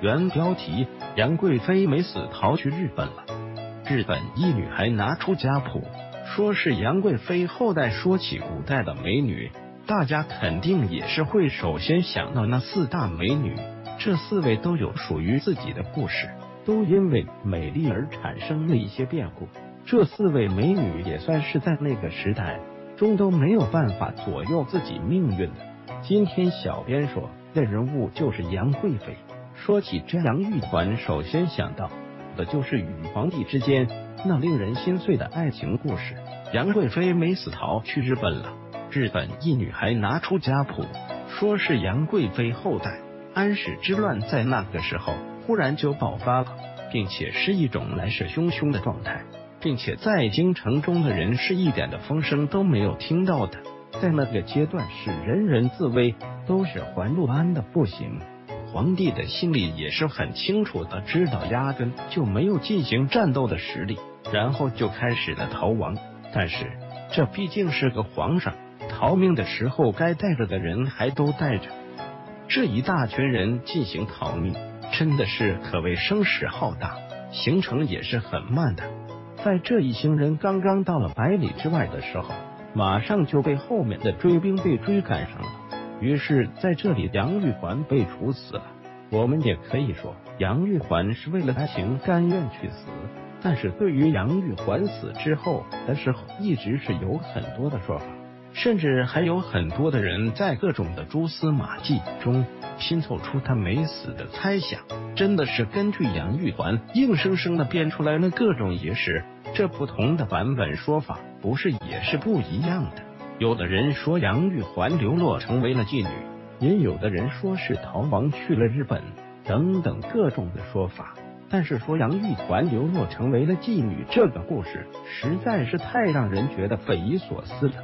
原标题：杨贵妃没死，逃去日本了。日本一女孩拿出家谱，说是杨贵妃后代。说起古代的美女，大家肯定也是会首先想到那四大美女。这四位都有属于自己的故事，都因为美丽而产生了一些变故。这四位美女也算是在那个时代中都没有办法左右自己命运的。今天小编说的人物就是杨贵妃。说起这杨玉环，首先想到。的就是与皇帝之间那令人心碎的爱情故事。杨贵妃没死，逃去日本了。日本一女孩拿出家谱，说是杨贵妃后代。安史之乱在那个时候忽然就爆发了，并且是一种来势汹汹的状态，并且在京城中的人是一点的风声都没有听到的。在那个阶段，是人人自危，都是环路安的不行。皇帝的心里也是很清楚的，知道压根就没有进行战斗的实力，然后就开始了逃亡。但是这毕竟是个皇上，逃命的时候该带着的人还都带着，这一大群人进行逃命，真的是可谓声势浩大，行程也是很慢的。在这一行人刚刚到了百里之外的时候，马上就被后面的追兵被追赶上了。于是，在这里，杨玉环被处死了。我们也可以说，杨玉环是为了爱情甘愿去死。但是对于杨玉环死之后的时候，一直是有很多的说法，甚至还有很多的人在各种的蛛丝马迹中拼凑出他没死的猜想。真的是根据杨玉环硬生生的编出来了各种野史，这不同的版本说法不是也是不一样的。有的人说杨玉环流落成为了妓女，也有的人说是逃亡去了日本，等等各种的说法。但是说杨玉环流落成为了妓女这个故事，实在是太让人觉得匪夷所思了。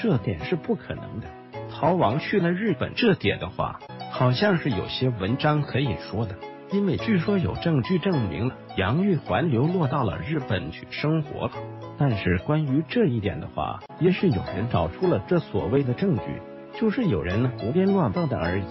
这点是不可能的。逃亡去了日本这点的话，好像是有些文章可以说的，因为据说有证据证明了杨玉环流落到了日本去生活了。但是关于这一点的话，也是有人找出了这所谓的证据，就是有人胡编乱造的而已，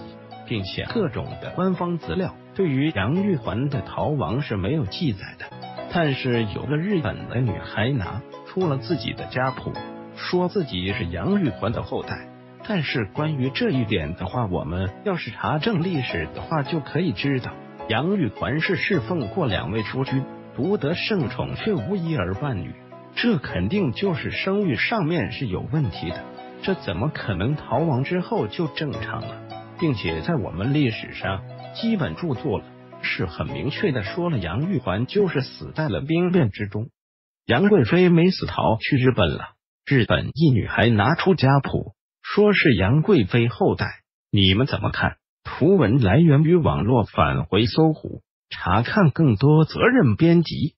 并且各种的官方资料对于杨玉环的逃亡是没有记载的。但是有个日本的女孩拿出了自己的家谱，说自己是杨玉环的后代。但是关于这一点的话，我们要是查证历史的话，就可以知道杨玉环是侍奉过两位夫君，独得圣宠，却无一儿半女。这肯定就是生育上面是有问题的，这怎么可能逃亡之后就正常了？并且在我们历史上基本著作了，是很明确的说了，杨玉环就是死在了兵变之中，杨贵妃没死，逃去日本了。日本一女孩拿出家谱，说是杨贵妃后代，你们怎么看？图文来源于网络，返回搜狐查看更多，责任编辑。